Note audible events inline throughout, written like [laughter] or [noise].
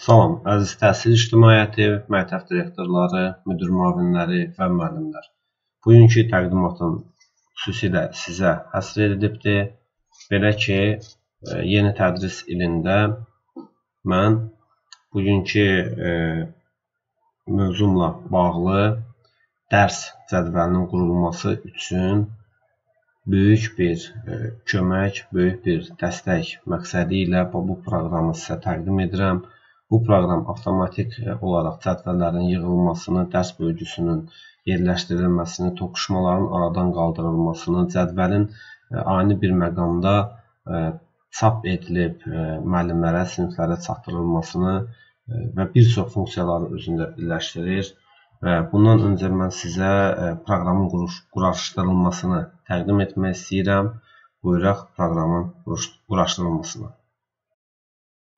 Salam, əziz təhsil ictimaiyyəti, məktəb direktorları, müdir müavinləri və müəllimlər. Bugünkü təqdimatım xüsusilə sizə həsr edilibdir. Belə ki, e, yeni tədris ilində mən bugünkü e, mövzumla bağlı dərs cədvəlinin qurulması üçün böyük bir e, kömək, böyük bir dəstək məqsədi ilə bu proqramı sizə təqdim edirəm. Bu proqram avtomatik e, olaraq cədvəllərin yığılmasını, dərs bölgüsünün yerləşdirilməsini, toqquşmaların aradan qaldırılmasını, cədvəlin e, ani bir məqamda e, çap edilib müəllimlərə, siniflərə çatdırılmasını və bir çox funksiyaları özündə birləşdirir. Və bundan öncə mən sizə proqramın quraşdırılmasını təqdim etmək istəyirəm. Buyuraq proqramın quraşdırılmasına.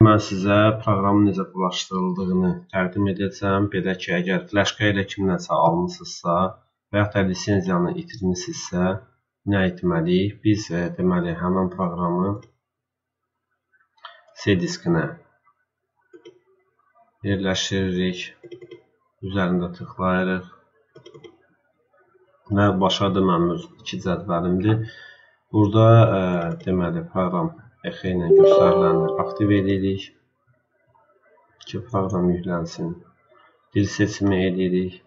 Mən sizə proqramın necə quraşdırıldığını təqdim edəcəm. Belə ki, əgər flaşka ilə kimdənsə almısınızsa və yaxud da lisenziyanı itirmisinizsə, nə etməliyik? Biz e, deməli həmin proqramı C diskinə yerləşdiririk. Üzərində tıklayırıq. Və başladı mənim öz iki cədvəlimdir. Burada ə, e, deməli proqram EX ilə göstəriləni aktiv edirik ki, proqram yüklənsin. Dil seçimi edirik.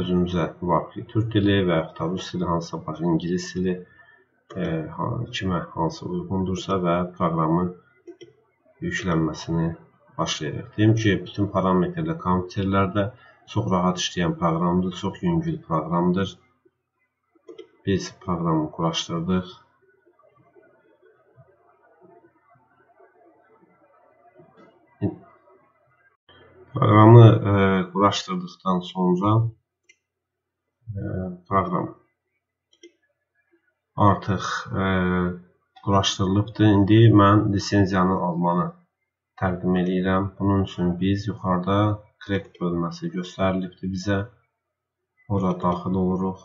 Özümüzə müvafiq türk dili və yaxud da rus dili hansısa başqa ingilis dili e, kimə hansı uyğundursa və proqramı yüklənməsini başlayırıq. Deyim ki, bütün parametrlər kompüterlərdə çox rahat işləyən proqramdır, çox yüngül proqramdır. Biz proqramı quraşdırdıq. Proqramı e, quraşdırdıqdan sonra e, proqram artıq e, quraşdırılıbdır. İndi mən lisenziyanı almanı təqdim edirəm. Bunun üçün biz yuxarıda krep bölməsi göstərilibdir bizə. Ora daxil oluruq.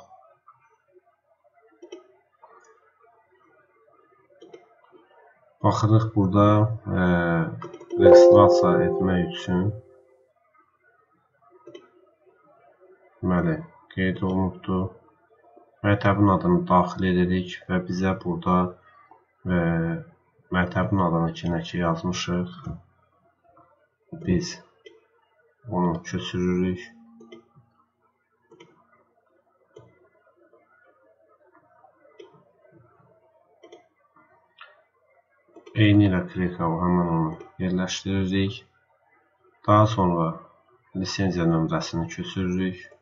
Baxırıq burada e, registrasiya etmək üçün Deməli, qeyd olunubdur. Məktəbin adını daxil edirik və bizə burada e, məktəbin adını ikinə ki yazmışıq. Biz onu köçürürük. Eyni ilə klikal həmən onu yerləşdiririk. Daha sonra lisenziya nömrəsini köçürürük.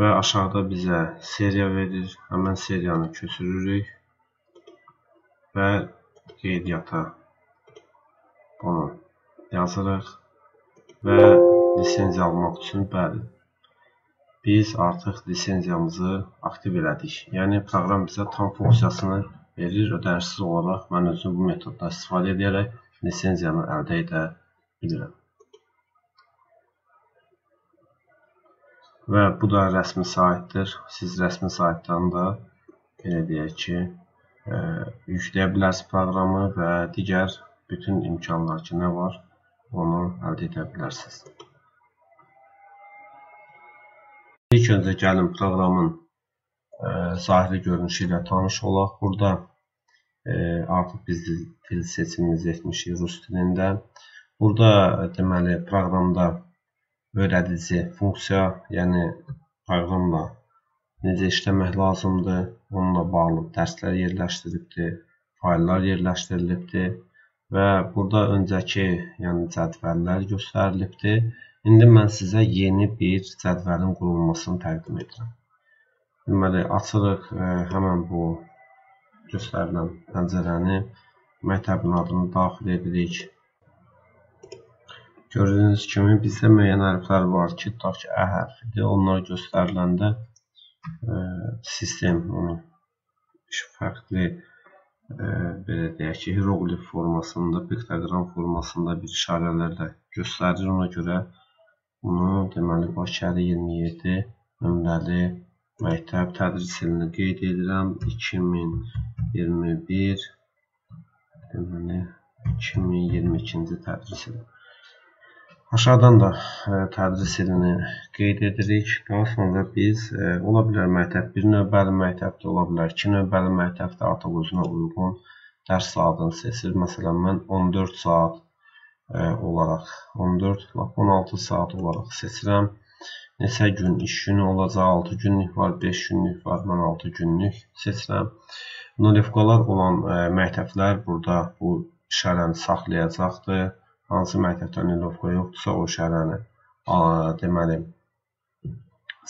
Və aşağıda bizə seriya verir. Həmən seriyanı köçürürük və qeydiyyata bunu yazırıq və lisenziya almaq üçün bəli biz artıq lisenziyamızı aktiv elədik. Yəni proqram bizə tam funksiyasını verir. Ödənişsiz olaraq mən özüm bu metoddan istifadə edərək lisenziyanı əldə edə bilirəm. Və bu da rəsmi saytdır. Siz rəsmi saytdan da belə deyək ki, ə, e, yükləyə bilərsiniz proqramı və digər bütün imkanlar ki, nə var, onu əldə edə bilərsiniz. İlk öncə gəlin proqramın ə, e, zahiri görünüşü ilə tanış olaq. Burada ə, e, artıq biz dil seçimimizi etmişik rus dilində. Burada deməli proqramda öyrədici funksiya, yəni proqramla necə işləmək lazımdır, onunla bağlı dərslər yerləşdirilibdir, fayllar yerləşdirilibdir və burada öncəki yəni cədvəllər göstərilibdir. İndi mən sizə yeni bir cədvəlin qurulmasını təqdim edirəm. Deməli, açırıq ə, e, həmən bu göstərilən pəncərəni, məktəbin adını daxil edirik. Gördüyünüz kimi bizdə müəyyən hərflər var ki, tutaq ki, ə hərfidir. Onlar göstəriləndə ə, e, sistem onu fərqli ə, e, belə deyək ki, hieroqlif formasında, piktoqram formasında bir işarələrlə göstərir. Ona görə bunu deməli Bakıəli 27 nömrəli məktəb tədris ilini qeyd edirəm. 2021 deməli 2022-ci tədris ili. Aşağıdan da e, tədris ilini qeyd edirik. Daha sonra biz e, ola bilər məktəb bir növbəli məktəbdə, ola bilər 2 növbəli məktəbdə artıq özünə uyğun dərs saatını seçir. Məsələn, mən 14 saat e, olaraq 14, 16 saat olaraq seçirəm. Neçə gün iş günü olacaq? 6 günlük var, 5 günlük var. Mən 6 günlük seçirəm. Nolevkalar olan məktəblər burada bu işarəni saxlayacaqdır. Hansı məktəbdə nolevka yoxdursa, o işarəni ə, deməli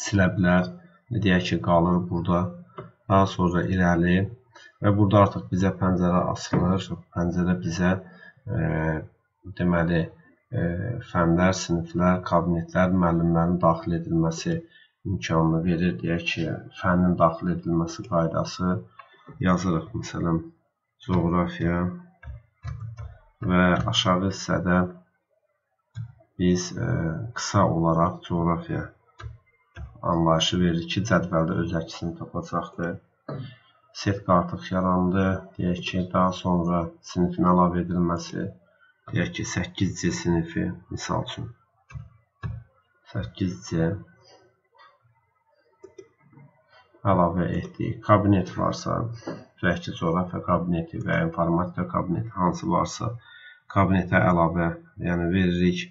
silə bilər. Deyək ki, qalır burada. Daha sonra irəli və burada artıq bizə pəncərə açılır. Pəncərə bizə ə, deməli E, fənlər, siniflər, kabinetlər, müəllimlərin daxil edilməsi imkanını verir. Deyək ki, fənnin daxil edilməsi qaydası yazırıq. Məsələn, coğrafiya və aşağı hissədə biz ə, e, qısa olaraq coğrafiya anlayışı verir ki, cədvəldə öz əksini tapacaqdır. Setka artıq yarandı. Deyək ki, daha sonra sinifin əlavə edilməsi deyək ki 8C sinifi misal üçün 8C əlavə etdik. Kabinet varsa, ki, coğrafiya kabineti və informatika kabineti hansı varsa, kabinetə əlavə, yəni veririk.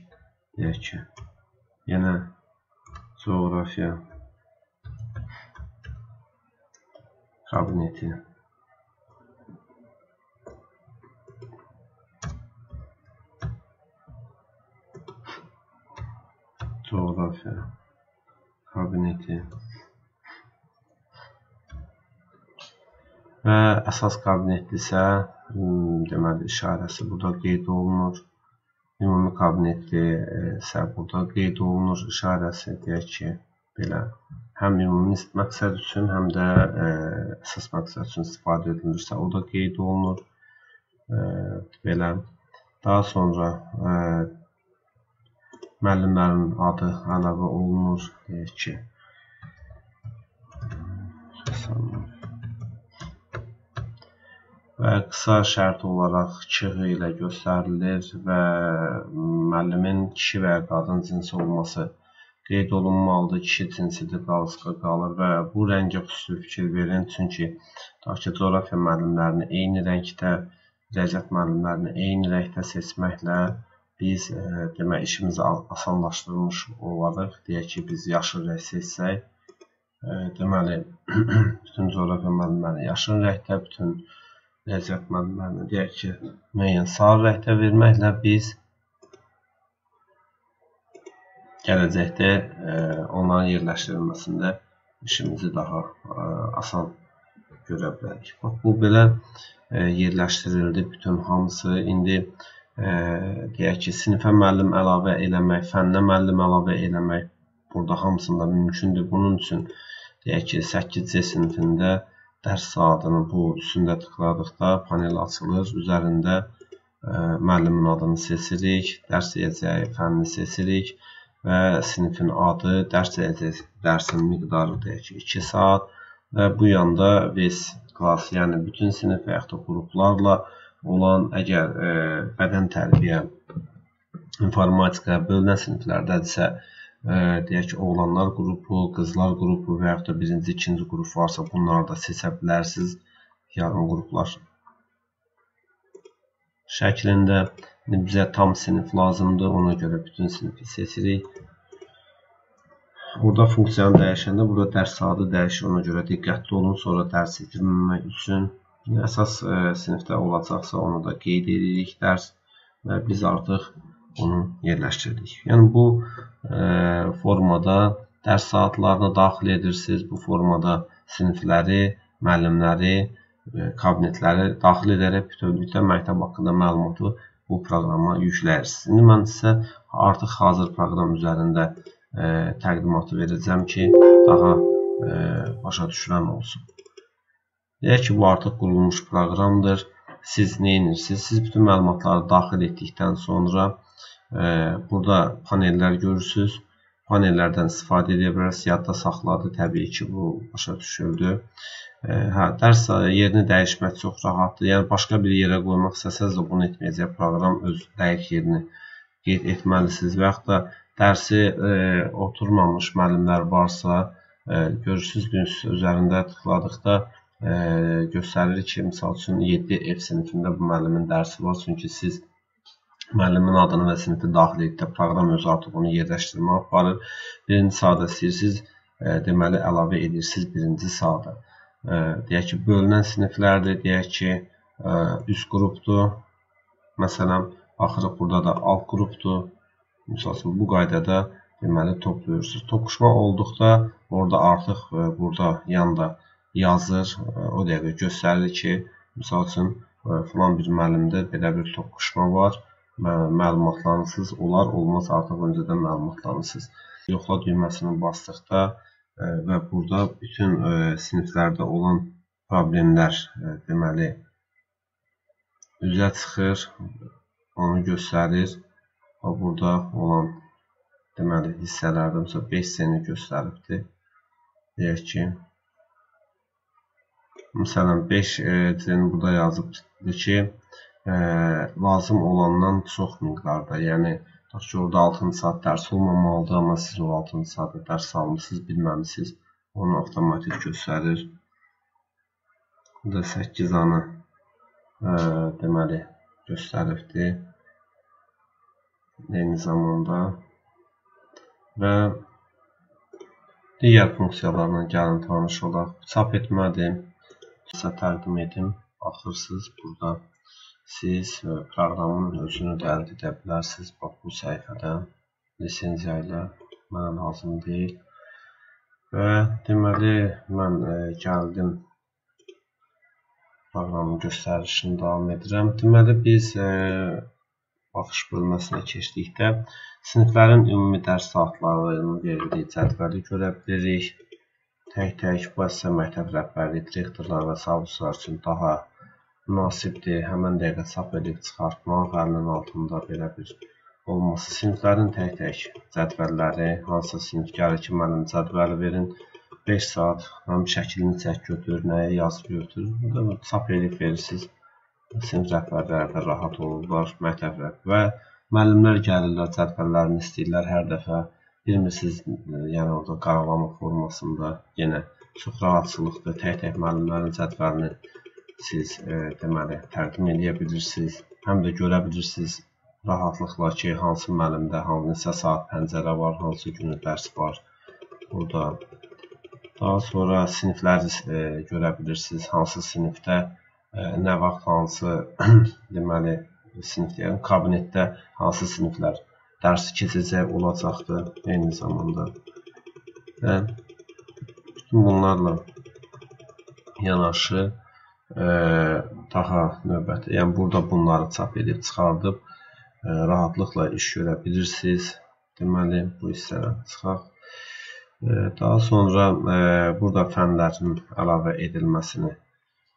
Deyək ki, yenə coğrafiya kabineti coğrafya kabineti və əsas kabinetdirsə, deməli işarəsi burada qeyd olunur. Ümumi kabinetdirsə, burada qeyd olunur işarəsi, deyək ki, belə həm ümumi məqsəd üçün, həm də ə, əsas məqsəd üçün istifadə edilirsə, o da qeyd olunur. Ə, belə daha sonra ə, müəllimlərin adı əlavə olunur. Deyək ki, və qısa şərt olaraq çığı ilə göstərilir və müəllimin kişi və qadın cinsi olması qeyd olunmalıdır. Kişi cinsidir, qalsqa qalır və bu rəngə xüsusi fikir verin. Çünki tutaq ki, coğrafiya müəllimlərini eyni rəngdə, riyaziyyat müəllimlərini eyni rəngdə seçməklə biz e, demək işimizi asanlaşdırmış olarıq. Deyək ki, biz yaşıl rəng seçsək, e, deməli [clears throat] bütün coğrafiya müəllimlərini yaşıl rəngdə, bütün riyaziyyat müəllimlərini deyək ki, müəyyən sarı rəngdə verməklə biz gələcəkdə e, onların yerləşdirilməsində işimizi daha e, asan görə bilərik. Bax, bu belə e, yerləşdirildi bütün hamısı. İndi deyək ki, sinifə müəllim əlavə eləmək, fənnə müəllim əlavə eləmək burada hamısında mümkündür. Bunun üçün deyək ki, 8C sinifində dərs saatını bu üstündə tıkladıqda panel açılır. Üzərində ə, müəllimin adını seçirik, dərs deyəcəyi fənni seçirik və sinifin adı, dərs deyəcək dərsin miqdarı deyək ki, 2 saat və bu yanda VES klass, yəni bütün sinif və yaxud da qruplarla olan əgər e, bədən tərbiyə informatika bölünən siniflərdədirsə, e, deyək ki, oğlanlar qrupu, qızlar qrupu və yaxud da birinci, ikinci qrup varsa, bunları da seçə bilərsiniz. Yarım qruplar şəklində bizə tam sinif lazımdır. Ona görə bütün sinifi seçirik. Burada funksiyanı dəyişəndə burada dərs saatı dəyişir. Ona görə diqqətli olun. Sonra dərs itirməmək üçün əsas ə, e, sinifdə olacaqsa onu da qeyd edirik dərs və biz artıq onu yerləşdirdik. Yəni bu e, formada dərs saatlarını daxil edirsiniz. Bu formada sinifləri, müəllimləri, e, kabinetləri daxil edərək bütövlükdə məktəb haqqında məlumatı bu proqrama yükləyirsiniz. İndi mən sizə artıq hazır proqram üzərində ə, təqdimatı verəcəm ki, daha ə, başa düşülən olsun. Deyək ki, bu artıq qurulmuş proqramdır. Siz nə edirsiniz? Siz bütün məlumatları daxil etdikdən sonra e, burada panellər görürsünüz. panellərdən istifadə edə bilərsiniz. Yadda saxladı, təbii ki, bu başa düşüldü. Hə, dərs yerini dəyişmək çox rahatdır. Yəni başqa bir yerə qoymaq istəsəz də bunu etməyəcək. Proqram öz dəqiq yerini qeyd etməlisiniz və yaxud da dərsi e, oturmamış müəllimlər varsa, e, görürsüz düz üzərində tıkladıqda e, göstərir ki, misal üçün 7 F sinifində bu müəllimin dərsi var. Çünki siz müəllimin adını və sinifi daxil etdə proqram özü artıq onu yerləşdirmə aparır. Birinci sahədə istəyirsiniz, e, deməli əlavə edirsiniz birinci sahədə deyək ki, bölünən siniflərdir, deyək ki, üst qrupdur. Məsələn, baxırıq burada da alt qrupdur. Məsələn, bu qaydada deməli toplayırsınız. Toqquşma olduqda orada artıq burada yanda yazır, o dəqiqə göstərir ki, misal üçün filan bir müəllimdə belə bir toqquşma var. Məlumatlanırsınız, olar, olmaz artıq öncədən məlumatlanırsınız. Yoxla düyməsini basdıqda və burada bütün siniflərdə olan problemlər deməli üzə çıxır, onu göstərir. Və burada olan deməli hissələrdə məsələn 5 seni göstəribdir. Deyək ki, məsələn 5 cen burada yazıbdır ki, lazım olandan çox miqdarda, yəni Tutaq ki, orada 6-cı saat dərs olmamalıdır, amma siz o 6-cı saatda dərs almısınız, bilməmisiniz. Onu avtomatik göstərir. Burada 8 anı ə, deməli göstəribdir. Eyni zamanda və digər funksiyalarla gəlin tanış olaq. Çap etmədim. Sizə təqdim edim. Baxırsınız burada siz proqramın özünü də əldə edə bilərsiniz. Bax bu səhifədən lisenziya ilə mənə lazım deyil. Və deməli mən e, gəldim proqramın göstərişini davam edirəm. Deməli biz e, baxış bölməsinə keçdikdə siniflərin ümumi dərs saatlarının verildiyi cədvəli görə bilirik. Tək-tək bu əsas məktəb rəhbərliyi direktorlar və savcılar üçün daha münasibdir. Həmən dəqiqə çap edib çıxartmaq, əlinin altında belə bir olması. Siniflərin tək-tək cədvəlləri, hansısa sinif gəlir ki, müəllim cədvəli verin, 5 saat həm şəklini çək götür, nəyə yazıb götür. Çap edib verirsiniz. Sinif rəhbərləri də rahat olurlar, məktəb və müəllimlər gəlirlər, cədvəllərini istəyirlər hər dəfə. Bilmirsiniz, yəni orada qaralama formasında yenə çox rahatçılıqdır. Tək-tək müəllimlərin cədvəlini siz e, deməli tərtib edə bilirsiniz. Həm də görə bilirsiniz rahatlıqla ki, hansı müəllimdə hansı saat pəncərə var, hansı günü dərs var. Burada daha sonra sinifləri e, görə bilirsiniz. Hansı sinifdə e, nə vaxt hansı [clears throat] deməli sinif deyirəm, kabinetdə hansı siniflər dərsi keçəcək olacaqdır eyni zamanda. Və bütün bunlarla yanaşı daha növbəti, yəni burada bunları çap edib çıxardıb rahatlıqla iş görə bilirsiniz. Deməli, bu hissədən çıxaq. Daha sonra burada fənlərin əlavə edilməsini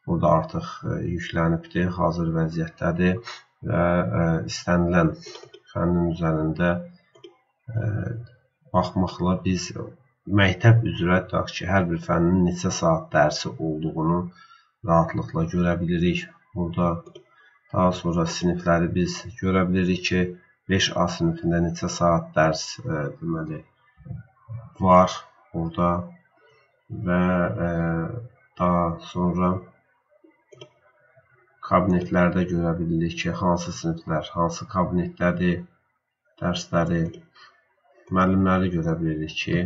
burada artıq yüklənibdir, hazır vəziyyətdədir və istənilən fənnin üzərində baxmaqla biz məktəb üzrə tutaq ki, hər bir fənnin neçə saat dərsi olduğunu rahatlıqla görə bilirik. Burada daha sonra sinifləri biz görə bilirik ki, 5A sinifində neçə saat dərs e, deməli var burada və e, daha sonra kabinetlərdə görə bilirik ki, hansı siniflər, hansı kabinetdədir dərsləri, müəllimləri görə bilirik ki,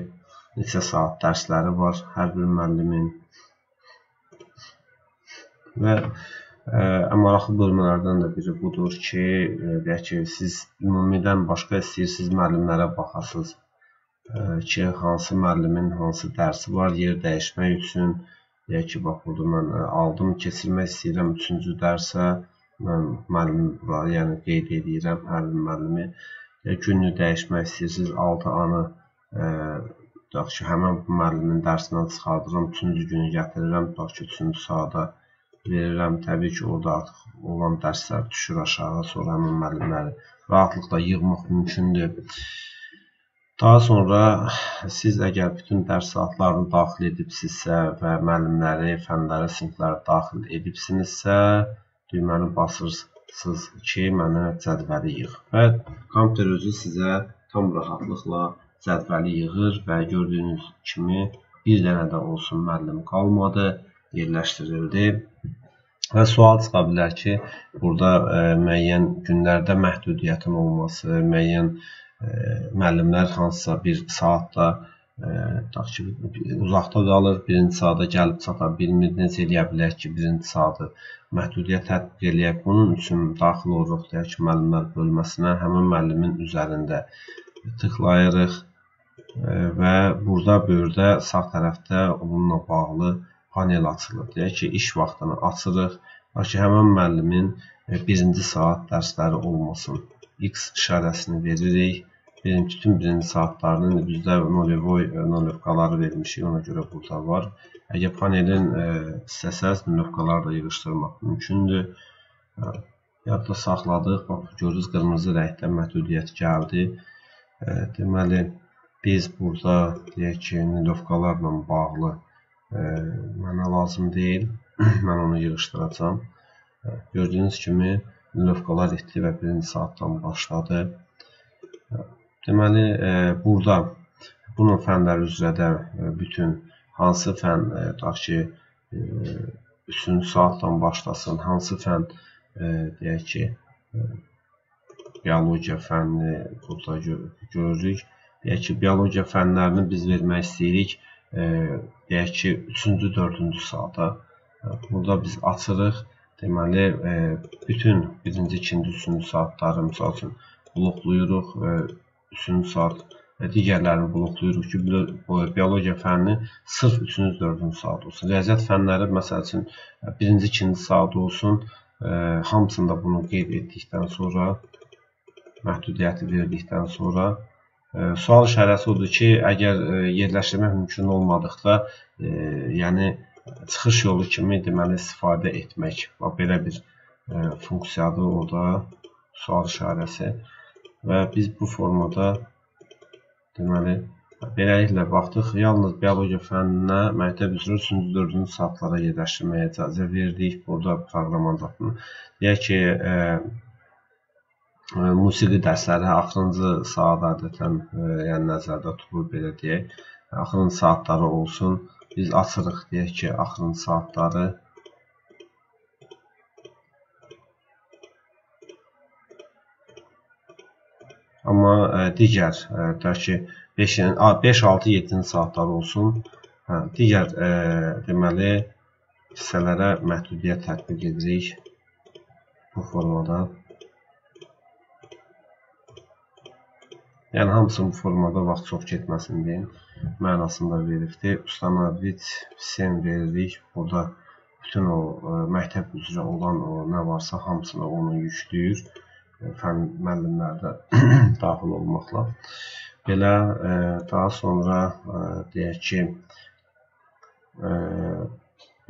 neçə saat dərsləri var hər bir müəllimin Və ə, e, ən maraqlı bölmələrdən də biri budur ki, e, deyək ki, siz ümumidən başqa istəyirsiniz müəllimlərə baxasınız e, ki, hansı müəllimin hansı dərsi var, yer dəyişmək üçün deyək ki, bax burada mən aldım, keçirmək istəyirəm 3-cü dərsə, mən müəllim bura, yəni qeyd edirəm hər bir müəllimi. Gününü dəyişmək istəyirsiniz, 6 anı tutaq ki, həmin müəllimin dərsindən çıxardıram, 3-cü günü gətirirəm, tutaq ki, 3-cü saata verirəm. Təbii ki, orada artıq olan dərslər düşür aşağı, sonra həmin müəllimləri rahatlıqla yığmaq mümkündür. Daha sonra siz əgər bütün dərs saatlarını daxil edibsinizsə və müəllimləri, fənləri, sinifləri daxil edibsinizsə, düyməni basırsınız ki, mənə cədvəli yığ. Və kompüter özü sizə tam rahatlıqla cədvəli yığır və gördüyünüz kimi bir dənə də olsun müəllim qalmadı, yerləşdirildi. Və sual çıxa bilər ki, burada ə, e, müəyyən günlərdə məhdudiyyətin olması, müəyyən müəllimlər hansısa bir saatda tutaq ki, uzaqda qalır, birinci saata gəlib çata bilmir, necə eləyə bilər ki, birinci saatı məhdudiyyət tətbiq eləyək. Bunun üçün daxil oluruq deyək ki, müəllimlər bölməsinə həmin müəllimin üzərində tıklayırıq və burada böyürdə sağ tərəfdə onunla bağlı panel açılır. Deyək ki, iş vaxtını açırıq. Lakin həmin müəllimin birinci saat dərsləri olmasın. X işarəsini veririk Benim bütün birinci saatlarının bizdə nollevoy e, nolevkaları verilmişik. Ona görə burada var. Əgər panelin e, istəsəz nolevkaları da yığışdırmaq mümkündür. E, yadda saxladıq. Bax, görürüz qırmızı rəngdə məhdudiyyət gəldi. E, deməli, biz burada deyək ki, nolevkalarla bağlı e, mənə lazım deyil. Mən onu yığışdıracağam. E, gördüyünüz kimi nolevkalar etdi və birinci saatdan başladı. Deməli, e, burada bunun fənləri üzrə də e, bütün hansı fən, e, tutaq ki, üçüncü saatdan başlasın, hansı fən, deyək ki, biologiya fənni burada görürük. Deyək ki, biologiya fənlərini biz vermək istəyirik, deyək ki, üçüncü, dördüncü saata. Burada biz açırıq, deməli, bütün birinci, ikinci, üçüncü saatları, misal üçün, bloklayırıq, 3-cü saat və digərlərini bloklayırıq ki, biologiya fənni sırf 3-cü, 4-cü saat olsun. Riyaziyyat fənləri məsəl üçün 1-ci, 2-ci saat olsun. E, hamısında bunu qeyd etdikdən sonra məhdudiyyəti verdikdən sonra e, sual işarəsi odur ki, əgər e, yerləşdirmək mümkün olmadıqda, e, yəni çıxış yolu kimi deməli istifadə etmək. Bax belə bir e, funksiyadır orada sual işarəsi və biz bu formada deməli beləliklə baxdıq. Yalnız biologiya fənninə məktəb üzrə 3-cü, 4-cü saatlara yerləşdirməyə icazə verdik. Burada proqram adını. Deyək ki, musiqi dərsləri axırıncı saat adətən e, yəni nəzərdə tutulur belə deyək. Axırıncı saatları olsun. Biz açırıq deyək ki, axırıncı saatları Amma ə, digər ə, deyək ki 5 5 6 7-ci saatlar olsun. Hə, digər ə, deməli hissələrə məhdudiyyət tətbiq edirik bu formada. Yəni hamısını bu formada vaxt çox getməsin deyin mənasında veribdir. Ustanovit sen veririk. Burada bütün o ə, məktəb üzrə olan o nə varsa hamısını onu yükləyir fən müəllimləri də [clears throat] daxil olmaqla. Belə e, daha sonra e, deyək ki, e,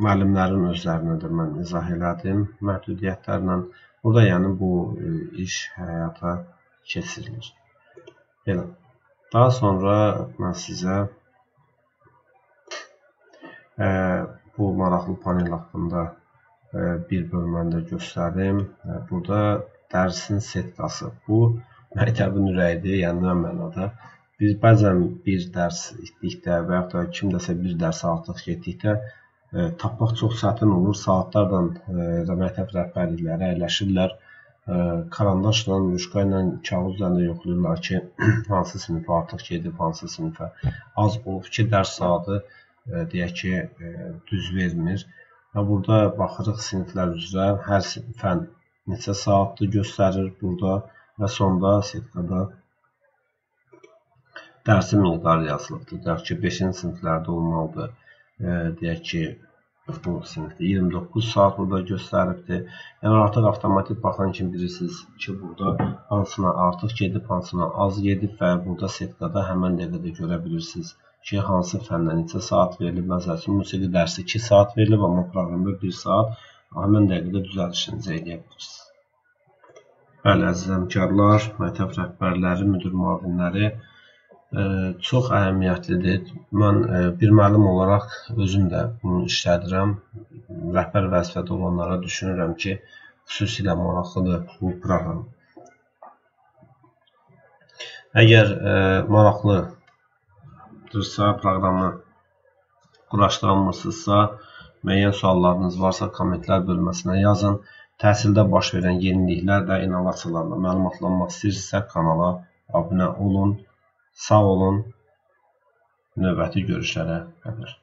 müəllimlərin özlərinə də mən izah elədim məhdudiyyətlərlə. Burada yəni bu iş həyata keçirilir. Belə. Daha sonra mən sizə bu maraqlı panel haqqında bir bölməndə göstərdim. Burada dərsin setkası. Bu [laughs] məktəbin ürəyidir, yəni nə mənada. Biz bəzən bir dərs etdikdə və yaxud da kimdəsə bir dərs artıq getdikdə e, tapmaq çox çətin olur. Saatlarla e, məktəb rəhbərlikləri əyləşirlər. E, karandaşla, ruşka ilə, kağız üzərində yoxlayırlar ki, [clears throat] hansı sinifə artıq gedib, hansı sinifə az olub ki, dərs saatı deyək ki, düz vermir. Və burada baxırıq siniflər üzrə hər fən neçə saatdır göstərir burada və sonda setkada dərsin miqdarı yazılıbdır. Deyək ki, 5-ci siniflərdə olmalıdır. Deyək ki, bu sinifdə 29 saat burada göstəribdir. Yəni artıq avtomatik baxan kimi bilirsiniz ki, burada hansına artıq gedib, hansına az gedib və burada setkada həmən dəqiqədə görə bilirsiniz ki, hansı fəndən neçə saat verilib. Məsəl üçün, musiqi dərsi 2 saat verilib, amma proqramda 1 saat həmən dəqiqədə düzəlişinizi edə bilirsiniz. Bəli, əziz həmkarlar, məktəb rəhbərləri, müdir müavinləri, çox əhəmiyyətlidir. Mən bir müəllim olaraq özüm də bunu işlədirəm. Rəhbər vəzifədə olanlara düşünürəm ki, xüsusilə maraqlıdır bu proqram. Əgər maraqlıdırsa proqramı quraşdıranmısınızsa, müəyyən suallarınız varsa kommentlər bölməsinə yazın. Təhsildə baş verən yeniliklər və innovasiyalarla məlumatlanmaq istəyirsinizsə kanala abunə olun. Sağ olun. Növbəti görüşlərə qədər.